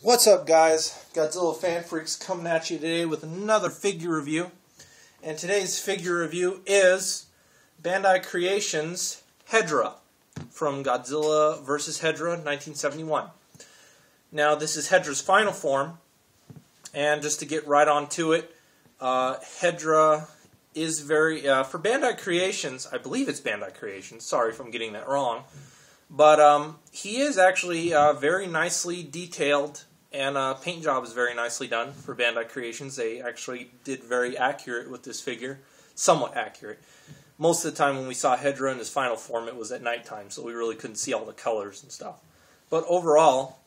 What's up, guys? Godzilla Fan Freaks coming at you today with another figure review. And today's figure review is Bandai Creations Hedorah from Godzilla vs. Hedorah 1971. Now, this is Hedorah's final form, and just to get right on to it, uh, Hedorah is very, uh, for Bandai Creations, I believe it's Bandai Creations, sorry if I'm getting that wrong, but um, he is actually uh, very nicely detailed and uh, paint job is very nicely done for Bandai Creations. They actually did very accurate with this figure, somewhat accurate. Most of the time when we saw Hedorah in his final form, it was at nighttime, so we really couldn't see all the colors and stuff. But overall,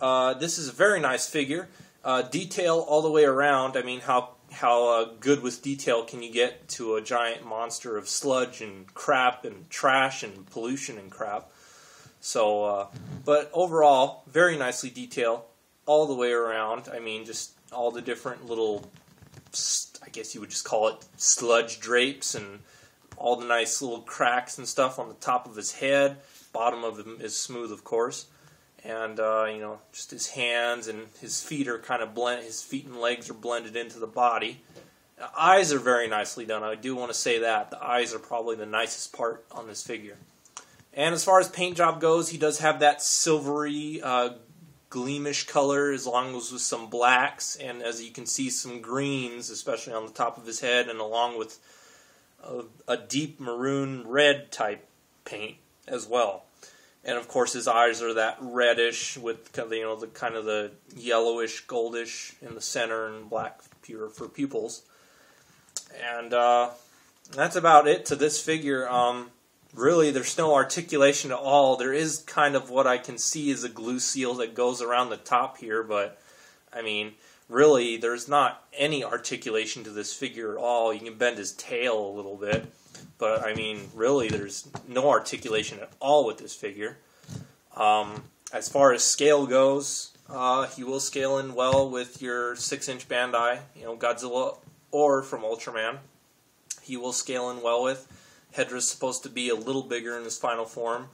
uh, this is a very nice figure. Uh, detail all the way around. I mean, how how uh, good with detail can you get to a giant monster of sludge and crap and trash and pollution and crap? So, uh, but overall, very nicely detailed all the way around. I mean, just all the different little, I guess you would just call it sludge drapes and all the nice little cracks and stuff on the top of his head. Bottom of him is smooth, of course. And, uh, you know, just his hands and his feet are kind of blend, his feet and legs are blended into the body. The eyes are very nicely done. I do want to say that. The eyes are probably the nicest part on this figure. And as far as paint job goes, he does have that silvery uh, gleamish color as long as with some blacks and as you can see some greens especially on the top of his head and along with a, a, deep maroon red type paint as well. And of course his eyes are that reddish with you know the kind of the yellowish goldish in the center and black pure for pupils. And uh, that's about it to this figure. Um, really there's no articulation at all. There is kind of what I can see is a glue seal that goes around the top here, but I mean, really there's not any articulation to this figure at all. You can bend his tail a little bit, but I mean, really there's no articulation at all with this figure. Um, as far as scale goes, uh, he will scale in well with your six-inch Bandai, you know, Godzilla or from Ultraman. He will scale in well with. Hedorah's supposed to be a little bigger in his final form,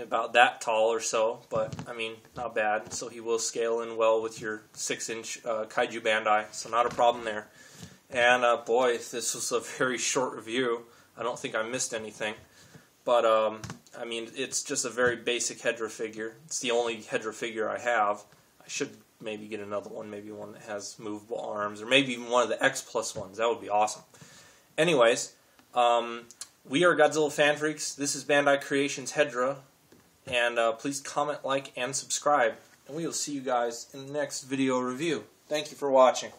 about that tall or so, but I mean, not bad. So he will scale in well with your six inch uh, Kaiju Bandai, so not a problem there. And uh, boy, this was a very short review. I don't think I missed anything. But, um, I mean, it's just a very basic Hedorah figure. It's the only Hedorah figure I have. I should maybe get another one, maybe one that has movable arms, or maybe even one of the X Plus ones. That would be awesome. Anyways, um, we are Godzilla Fan Freaks. This is Bandai Creations Hedorah. And uh, please comment, like, and subscribe. And we will see you guys in the next video review. Thank you for watching.